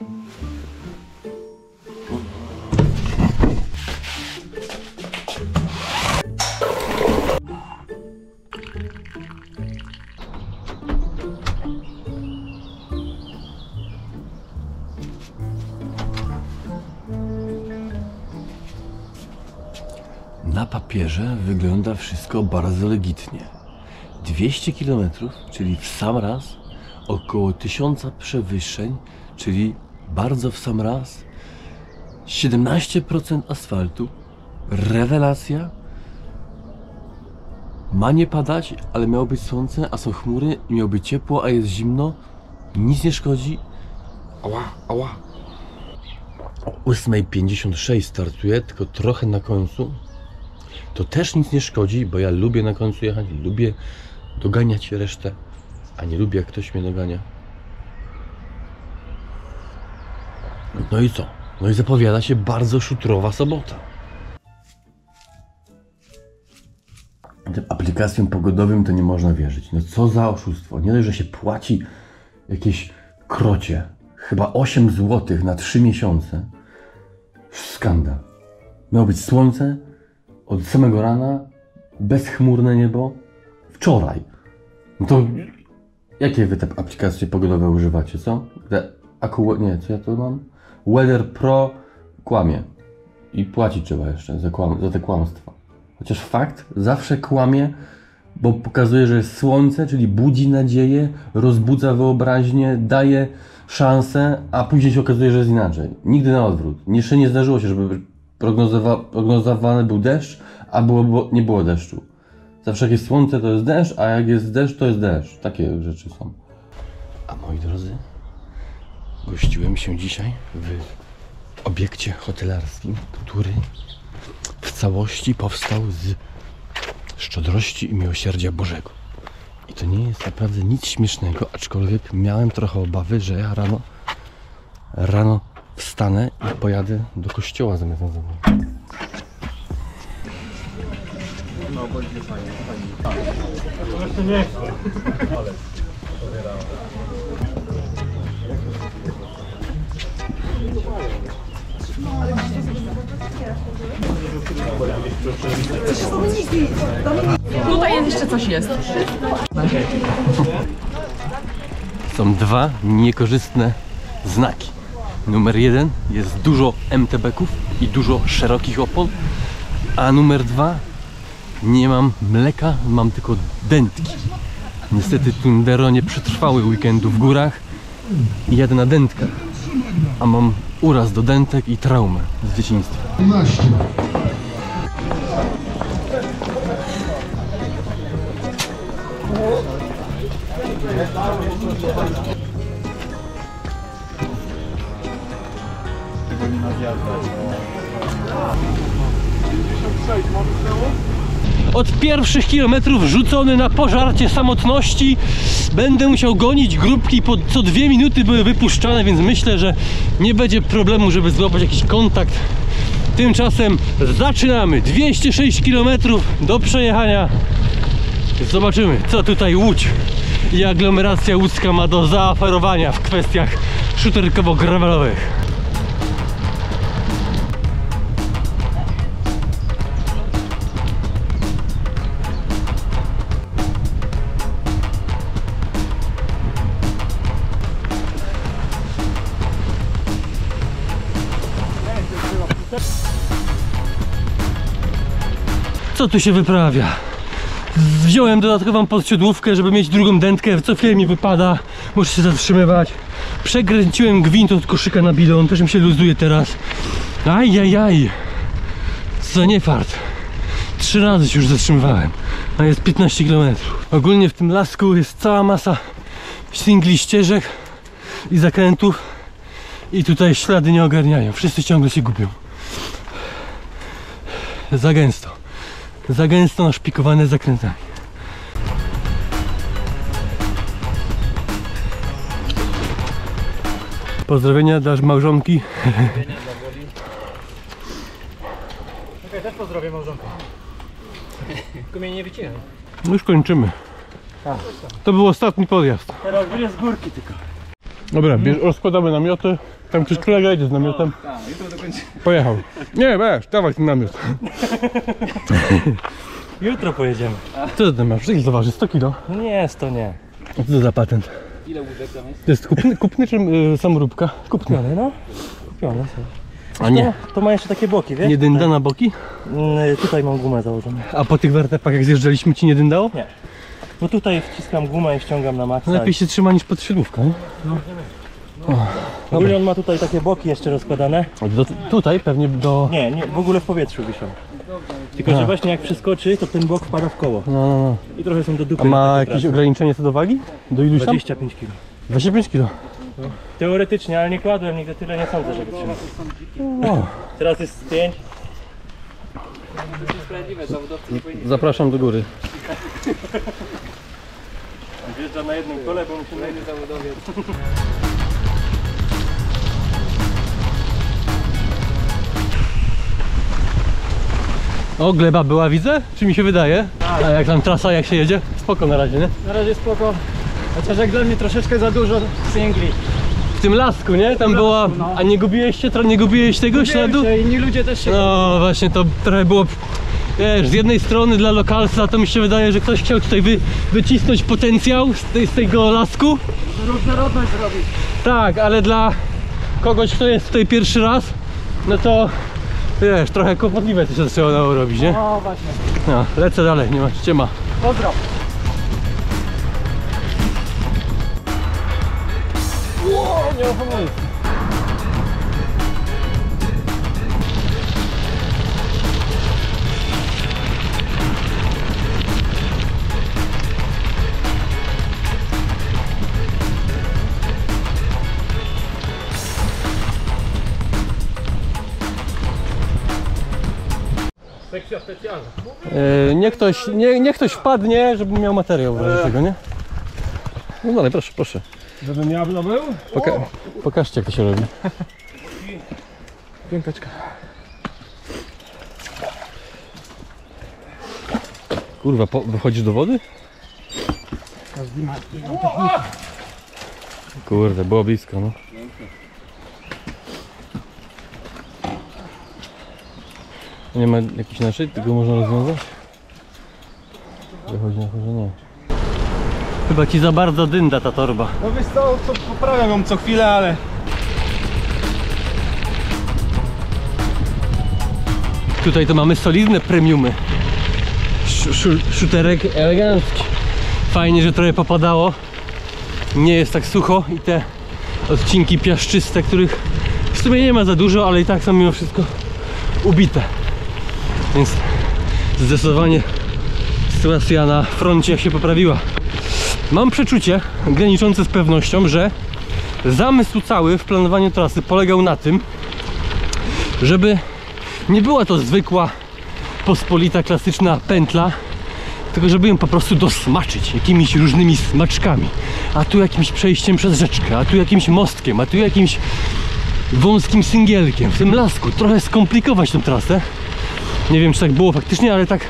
Na papierze wygląda wszystko bardzo legitnie. 200 km, czyli w sam raz, około 1000 przewyższeń, czyli bardzo w sam raz, 17% asfaltu, rewelacja. Ma nie padać, ale miało być słońce, a są chmury miało być ciepło, a jest zimno. Nic nie szkodzi. Ała, ała. O 8.56 startuję, tylko trochę na końcu. To też nic nie szkodzi, bo ja lubię na końcu jechać, lubię doganiać resztę, a nie lubię jak ktoś mnie dogania. No i co? No i zapowiada się bardzo szutrowa sobota. Tym aplikacjom pogodowym to nie można wierzyć. No co za oszustwo. Nie dość, że się płaci jakieś krocie. Chyba 8 zł na 3 miesiące. Skandal. Miało być słońce od samego rana, bezchmurne niebo. Wczoraj. No to jakie wy te aplikacje pogodowe używacie, co? Te. Nie, co ja to mam? Weather Pro kłamie. I płacić trzeba jeszcze za, kłam... za te kłamstwa. Chociaż fakt zawsze kłamie, bo pokazuje, że jest słońce, czyli budzi nadzieję, rozbudza wyobraźnię, daje szansę, a później się okazuje, że jest inaczej. Nigdy na odwrót. Jeszcze nie zdarzyło się, żeby prognozowa- prognozowany był deszcz, a było, nie było deszczu. Zawsze jak jest słońce, to jest deszcz, a jak jest deszcz, to jest deszcz. Takie rzeczy są. A moi drodzy, gościłem się dzisiaj w obiekcie hotelarskim, który w całości powstał z szczodrości i miłosierdzia Bożego. I to nie jest naprawdę nic śmiesznego, aczkolwiek miałem trochę obawy, że ja rano, rano wstanę i pojadę do kościoła zamiast na zawód. Tutaj jeszcze coś jest. Są dwa niekorzystne znaki. Numer jeden jest dużo MTB-ków i dużo szerokich opon, a numer dwa nie mam mleka, mam tylko dętki. Niestety Tundero nie przetrwały weekendu w górach i jadę na dętkach, a mam uraz do dętek i traumę z dzieciństwa. 12. Od pierwszych kilometrów rzucony na pożarcie samotności będę musiał gonić grupki po co dwie minuty były wypuszczane, więc myślę, że nie będzie problemu, żeby złapać jakiś kontakt. Tymczasem zaczynamy 206 km do przejechania. Zobaczymy, co tutaj Łódź i aglomeracja łódzka ma do zaoferowania w kwestiach szuterkowo-gravelowych. Co tu się wyprawia? Wziąłem dodatkową podsiodłówkę, żeby mieć drugą dętkę, co chwilę mi wypada, muszę się zatrzymywać. Przekręciłem gwint od koszyka na bidon, też mi się luzuje teraz. Ajajaj, co nie fart. Trzy razy się już zatrzymywałem, a jest 15 km. Ogólnie w tym lasku jest cała masa singli ścieżek i zakrętów i tutaj ślady nie ogarniają, wszyscy ciągle się gubią. Za gęsto za gęsto naszpikowane zakrętami. Pozdrowienia dla małżonki. Ja też pozdrowię małżonkę. Tylko mnie nie wycinaj. No już kończymy. To był ostatni podjazd. Teraz wyjdę z górki tylko. Dobra, rozkładamy namioty. Tam ktoś kolega idzie z namiotem. Pojechał. Nie, weź, dawaj ten namiot. Jutro pojedziemy. Co ty masz? Ile to waży? 100 kilo? Nie jest to nie. A co to za patent? Ile łódek tam jest? To jest kupny, kupny czy y, samoróbka? Kupny. Kupione, no. Kupione są. A nie. To, to ma jeszcze takie boki, wiesz? Nie dynda na boki? Mm, Tutaj mam gumę założoną. A po tych wertepach jak zjeżdżaliśmy ci nie dyndało? No tutaj wciskam gumę i ściągam na maksa. No lepiej się trzyma niż pod siedlówką, nie? Ogólnie on ma tutaj takie boki jeszcze rozkładane. Do, tutaj pewnie do... Nie, nie, w ogóle w powietrzu wiszą. Tylko, że właśnie jak przeskoczy, to ten bok wpada w koło. No, no, no. I trochę są do dupy. A ma jakieś prace. ograniczenie co do wagi? Do iluś tam? 25 kg. 25 kilo. Teoretycznie, ale nie kładłem nigdy tyle, nie sądzę, żeby trzymał. O, Teraz jest 5. Sprawiedliwe, zawodowcy nie powinni zapraszam do góry. Wjeżdżam na jednym kole, bo musimy... zawodowiec. O, gleba była, widzę? Czy mi się wydaje? A jak tam trasa, jak się jedzie? Spoko na razie, nie? Na razie spoko. Chociaż jak dla mnie troszeczkę za dużo singli. W tym lasku, nie? Tam była... A nie gubiłeś się? Nie gubiłeś tego śladu? Inni ludzie też się... No właśnie, to trochę było... Wiesz, z jednej strony dla lokalsa to mi się wydaje, że ktoś chciał tutaj wy, wycisnąć potencjał z, tej, z tego lasku. Różnorodność zrobić. Tak, ale dla kogoś, kto jest tutaj pierwszy raz, no to wiesz, trochę kłopotliwe to się dało robić, nie? No właśnie. No, lecę dalej, nie ma ściema. Pozdro. Sekcja specjalna. E, niech, ktoś, nie, niech ktoś wpadnie, żeby miał materiał w razie tego, nie? No dalej, proszę, proszę. Żebym ja był? Poka pokażcie jak to się robi. Piąteczka. Kurwa, po, wychodzisz do wody? Kurde, było blisko, no. Nie ma jakiś naszej, tylko można rozwiązać? Wychodzi na to, że nie. Chyba ci za bardzo dynda ta torba. No wiesz co, to poprawiam ją co chwilę, ale... Tutaj to mamy solidne premiumy. Sz- sz- Szuterek elegancki. Fajnie, że trochę popadało. Nie jest tak sucho i te odcinki piaszczyste, których w sumie nie ma za dużo, ale i tak są mimo wszystko ubite. Więc zdecydowanie sytuacja na froncie się poprawiła. Mam przeczucie, graniczące z pewnością, że zamysł cały w planowaniu trasy polegał na tym, żeby nie była to zwykła, pospolita, klasyczna pętla, tylko żeby ją po prostu dosmaczyć jakimiś różnymi smaczkami. A tu jakimś przejściem przez rzeczkę, a tu jakimś mostkiem, a tu jakimś wąskim singielkiem w tym lasku. Trochę skomplikować tę trasę. Nie wiem, czy tak było faktycznie, ale tak,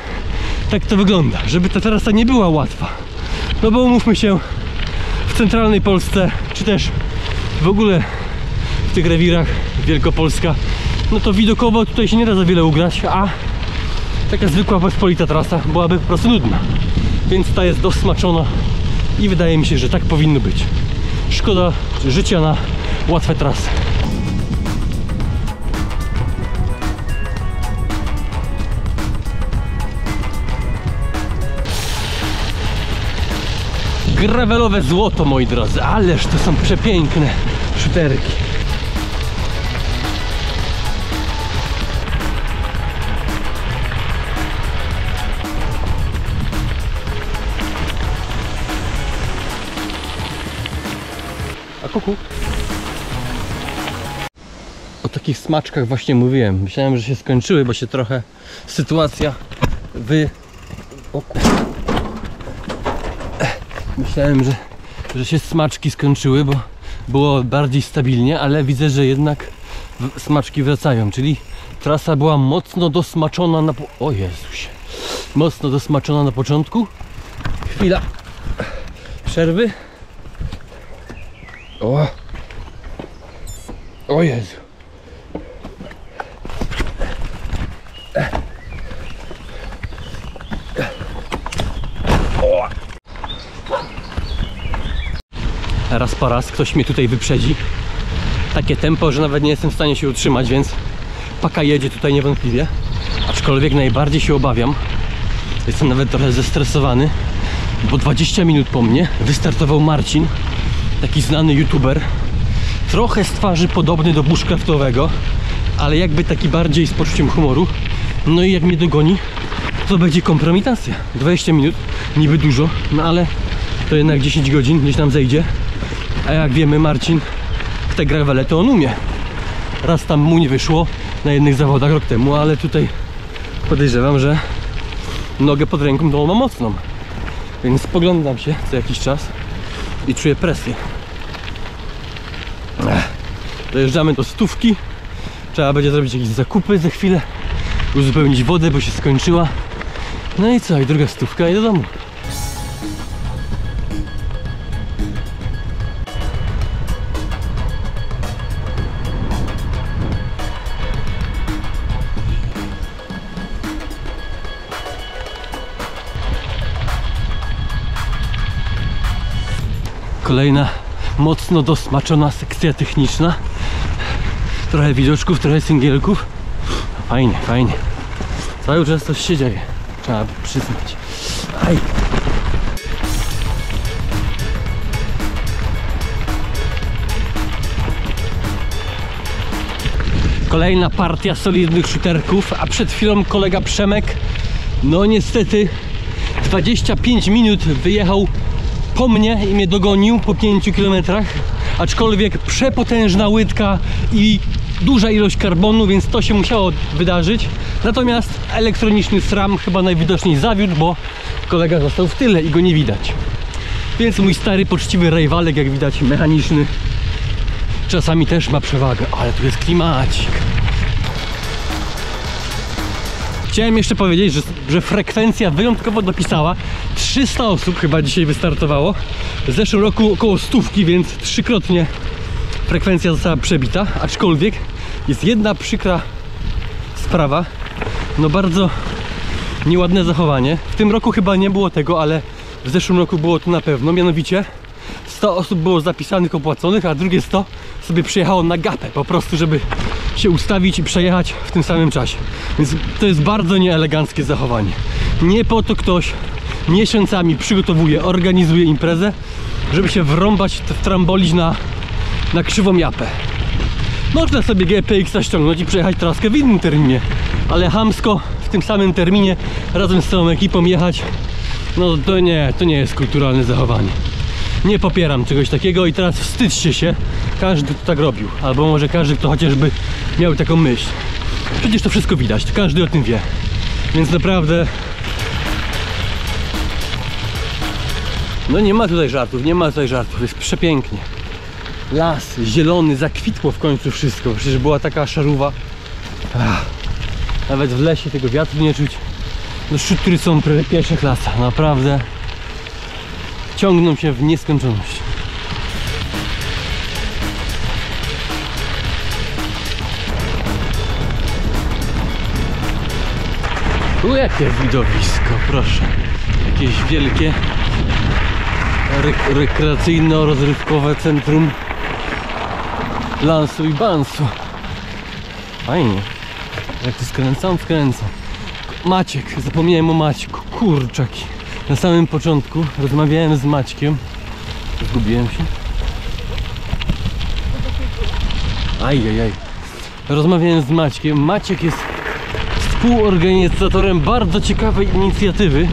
tak to wygląda. Żeby ta trasa nie była łatwa. No bo umówmy się, w centralnej Polsce, czy też w ogóle w tych rewirach Wielkopolska, no to widokowo tutaj się nie da za wiele ugrać, a taka zwykła pospolita trasa byłaby po prostu nudna. Więc ta jest dosmaczona i wydaje mi się, że tak powinno być. Szkoda życia na łatwe trasy. Gravelowe złoto, moi drodzy, ależ to są przepiękne szuterki. A kuku? O takich smaczkach właśnie mówiłem. Myślałem, że się skończyły, bo się trochę sytuacja wy... O. Myślałem, że, że się smaczki skończyły, bo było bardziej stabilnie, ale widzę, że jednak smaczki wracają, czyli trasa była mocno dosmaczona na... Po... O Jezusie! Mocno dosmaczona na początku. Chwila przerwy. O! O Jezu. Raz po raz ktoś mnie tutaj wyprzedzi. Takie tempo, że nawet nie jestem w stanie się utrzymać, więc paka jedzie tutaj niewątpliwie. Aczkolwiek najbardziej się obawiam. Jestem nawet trochę zestresowany, bo 20 minut po mnie wystartował Marcin, taki znany youtuber. Trochę z twarzy podobny do bushcraftowego, ale jakby taki bardziej z poczuciem humoru. No i jak mnie dogoni, to będzie kompromitacja. 20 minut, niby dużo, no ale to jednak 10 godzin gdzieś nam zejdzie. A jak wiemy, Marcin w te gravele to on umie. Raz tam mu nie wyszło na jednych zawodach rok temu, ale tutaj podejrzewam, że nogę pod ręką to ma mocną. Więc spoglądam się co jakiś czas i czuję presję. Dojeżdżamy do stówki. Trzeba będzie zrobić jakieś zakupy za chwilę. Uzupełnić wodę, bo się skończyła. No i co? I druga stówka i do domu. Kolejna mocno dosmaczona sekcja techniczna. Trochę widoczków, trochę singielków. Fajnie, fajnie. Cały czas coś się dzieje. Trzeba przyznać. Aj. Kolejna partia solidnych shooterków, a przed chwilą kolega Przemek, no niestety 25 minut wyjechał po mnie i mnie dogonił po 5 kilometrach, aczkolwiek przepotężna łydka i duża ilość karbonu, więc to się musiało wydarzyć. Natomiast elektroniczny SRAM chyba najwidoczniej zawiódł, bo kolega został w tyle i go nie widać. Więc mój stary, poczciwy rejwalek, jak widać, mechaniczny, czasami też ma przewagę, ale tu jest klimacik. Chciałem jeszcze powiedzieć, że, że frekwencja wyjątkowo dopisała. 300 osób chyba dzisiaj wystartowało. W zeszłym roku około stówki, więc trzykrotnie frekwencja została przebita. Aczkolwiek jest jedna przykra sprawa. No bardzo nieładne zachowanie. W tym roku chyba nie było tego, ale w zeszłym roku było to na pewno. Mianowicie 100 osób było zapisanych, opłaconych, a drugie 100 sobie przyjechało na gapę po prostu, żeby się ustawić i przejechać w tym samym czasie. Więc to jest bardzo nieeleganckie zachowanie. Nie po to ktoś miesiącami przygotowuje, organizuje imprezę, żeby się wrąbać, wtrambolić na, na krzywą japę. Można sobie GPX ściągnąć i przejechać traskę w innym terminie, ale hamsko w tym samym terminie razem z całą ekipą jechać, no to nie, to nie jest kulturalne zachowanie. Nie popieram czegoś takiego i teraz wstydźcie się, każdy kto tak robił, albo może każdy kto chociażby miał taką myśl. Przecież to wszystko widać, każdy o tym wie. Więc naprawdę No nie ma tutaj żartów, nie ma tutaj żartów, jest przepięknie. Las, zielony, zakwitło w końcu wszystko, przecież była taka szaruwa. Ach, nawet w lesie tego wiatru nie czuć. No szutry są pierwsze klasa, naprawdę. Ciągną się w nieskończoność. Tu jakie widowisko, proszę. Jakieś wielkie re- rekreacyjno-rozrywkowe centrum Lansu i Bansu. Fajnie. Jak to skręcam, skręcam. Maciek, zapomniałem o Maćku. Kurczaki. Na samym początku rozmawiałem z Maćkiem. Zgubiłem się. Ajajaj. Rozmawiałem z Maćkiem. Maciek jest współorganizatorem bardzo ciekawej inicjatywy.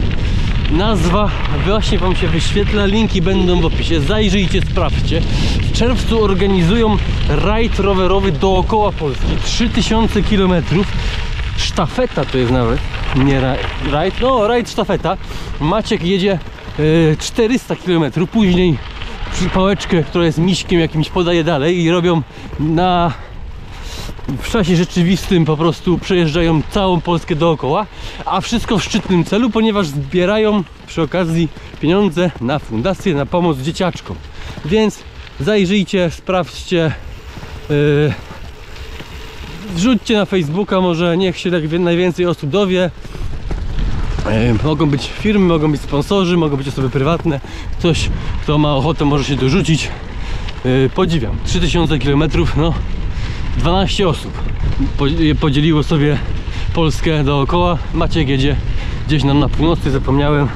Nazwa właśnie Wam się wyświetla, linki będą w opisie. Zajrzyjcie, sprawdźcie. W czerwcu organizują rajd rowerowy dookoła Polski. 3000 km. Sztafeta to jest nawet, nie ra- rajd, no rajd sztafeta. Maciek jedzie e, 400 km, później pałeczkę, która jest miśkiem jakimś podaje dalej i robią na w czasie rzeczywistym po prostu przejeżdżają całą Polskę dookoła, a wszystko w szczytnym celu, ponieważ zbierają przy okazji pieniądze na fundację, na pomoc dzieciaczkom. Więc zajrzyjcie, sprawdźcie, yy, wrzućcie na Facebooka, może niech się tak najwięcej osób dowie. Mogą być firmy, mogą być sponsorzy, mogą być osoby prywatne. Ktoś, kto ma ochotę, może się dorzucić. E, Podziwiam. 3000 km, no 12 osób po- podzieliło sobie Polskę dookoła. Maciek jedzie gdzieś nam na północy, zapomniałem.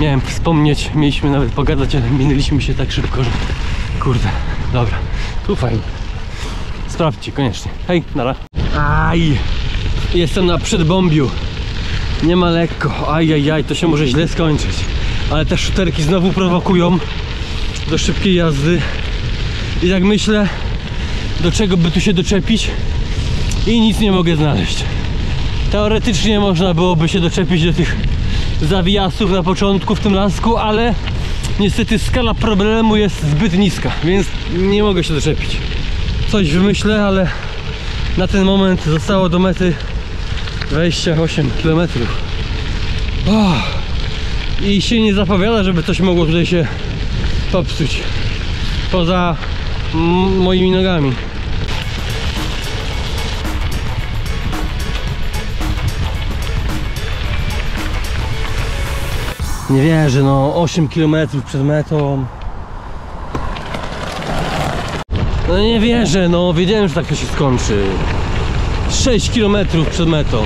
Miałem wspomnieć, mieliśmy nawet pogadać, ale minęliśmy się tak szybko, że kurde, dobra, tu fajnie. Sprawdźcie koniecznie. Hej, nara. Aj, jestem na przedbombiu. Nie ma lekko. Ajajaj, to się może źle skończyć. Ale te szuterki znowu prowokują do szybkiej jazdy. I tak myślę, do czego by tu się doczepić i nic nie mogę znaleźć. Teoretycznie można byłoby się doczepić do tych zawijasów na początku w tym lasku, ale niestety skala problemu jest zbyt niska, więc nie mogę się doczepić. Coś wymyślę, ale na ten moment zostało do mety 28 km. I się nie zapowiada, żeby coś mogło tutaj się popsuć. Poza moimi nogami. Nie wierzę, no 8 km przed metą. No nie wierzę, no wiedziałem, że tak to się skończy. 6 km przed metą.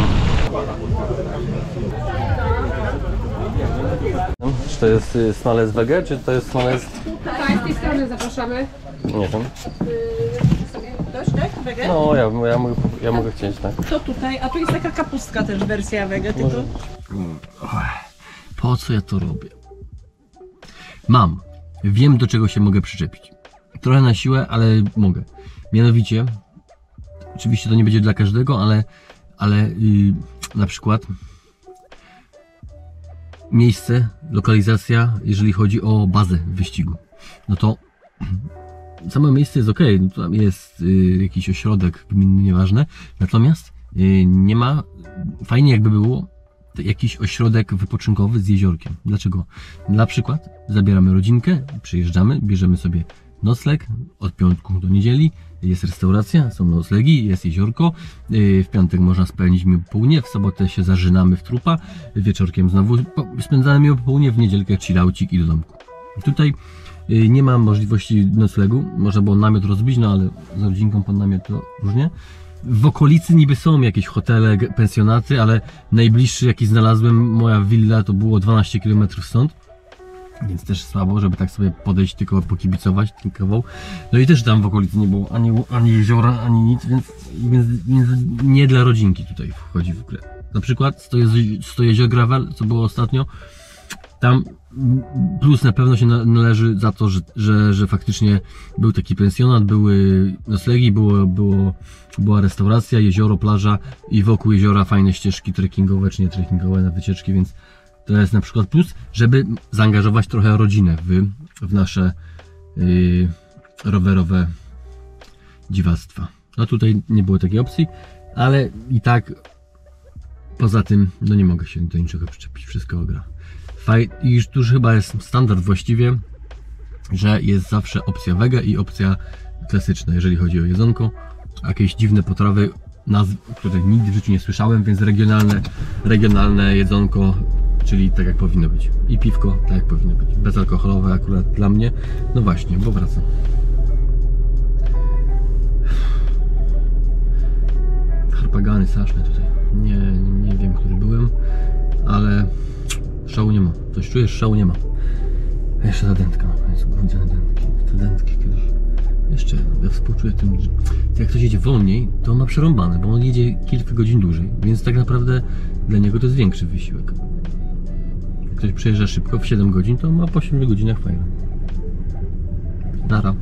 Czy to jest y, smalec wege, czy to jest smalec... Tutaj, z tej strony zapraszamy. Nie wiem. Dość, tak? Wege? No, ja, ja, mogę, ja mogę chcieć, tak. To tutaj, a tu jest taka kapustka też, wersja wege, tylko... Po co ja to robię? Mam. Wiem, do czego się mogę przyczepić. Trochę na siłę, ale mogę. Mianowicie, oczywiście to nie będzie dla każdego, ale, ale yy, na przykład miejsce, lokalizacja, jeżeli chodzi o bazę wyścigu. No to samo miejsce jest ok, no tam jest y, jakiś ośrodek gminny, nieważne. Natomiast y, nie ma, fajnie jakby było, jakiś ośrodek wypoczynkowy z jeziorkiem. Dlaczego? Na przykład zabieramy rodzinkę, przyjeżdżamy, bierzemy sobie nocleg od piątku do niedzieli, jest restauracja, są noclegi, jest jeziorko, yy, w piątek można spędzić miło południe, w sobotę się zażynamy w trupa, wieczorkiem znowu spędzamy miło południe, w niedzielkę chillaucik i do domku. Tutaj yy, nie ma możliwości noclegu, można było namiot rozbić, no ale z rodzinką pod namiot to różnie. W okolicy niby są jakieś hotele, pensjonaty, ale najbliższy jaki znalazłem, moja willa to było 12 km stąd. Więc też słabo, żeby tak sobie podejść, tylko pokibicować ten kawał. No i też tam w okolicy nie było ani, ani jeziora, ani nic, więc, więc, więc nie dla rodzinki tutaj wchodzi w grę. Na przykład 100, jezi- 100 jezior gravel, co było ostatnio, tam plus na pewno się na- należy za to, że, że, że faktycznie był taki pensjonat, były noclegi, było, było, była restauracja, jezioro, plaża i wokół jeziora fajne ścieżki trekkingowe czy nie trekkingowe na wycieczki, więc to jest na przykład plus, żeby zaangażować trochę rodzinę w, w nasze yy, rowerowe dziwactwa. No tutaj nie było takiej opcji, ale i tak poza tym no nie mogę się do niczego przyczepić, wszystko gra. Faj, I już tu chyba jest standard właściwie, że jest zawsze opcja wega i opcja klasyczna, jeżeli chodzi o jedzonko. Jakieś dziwne potrawy, nazw, których nigdy w życiu nie słyszałem, więc regionalne, regionalne jedzonko, czyli tak jak powinno być. I piwko, tak jak powinno być. Bezalkoholowe akurat dla mnie. No właśnie, bo wracam. Harpagany straszne tutaj. Nie, nie wiem, który byłem, ale szału nie ma. Coś czujesz? Szału nie ma. A jeszcze ta dętka. Jezu, grudziane dętki. Te dętki kiedyś. Jeszcze ja współczuję tym, że jak ktoś jedzie wolniej, to on ma przerąbane, bo on jedzie kilka godzin dłużej, więc tak naprawdę dla niego to jest większy wysiłek. Ktoś przejeżdża szybko w 7 godzin, to ma po 7 godzinach fajne. Nara.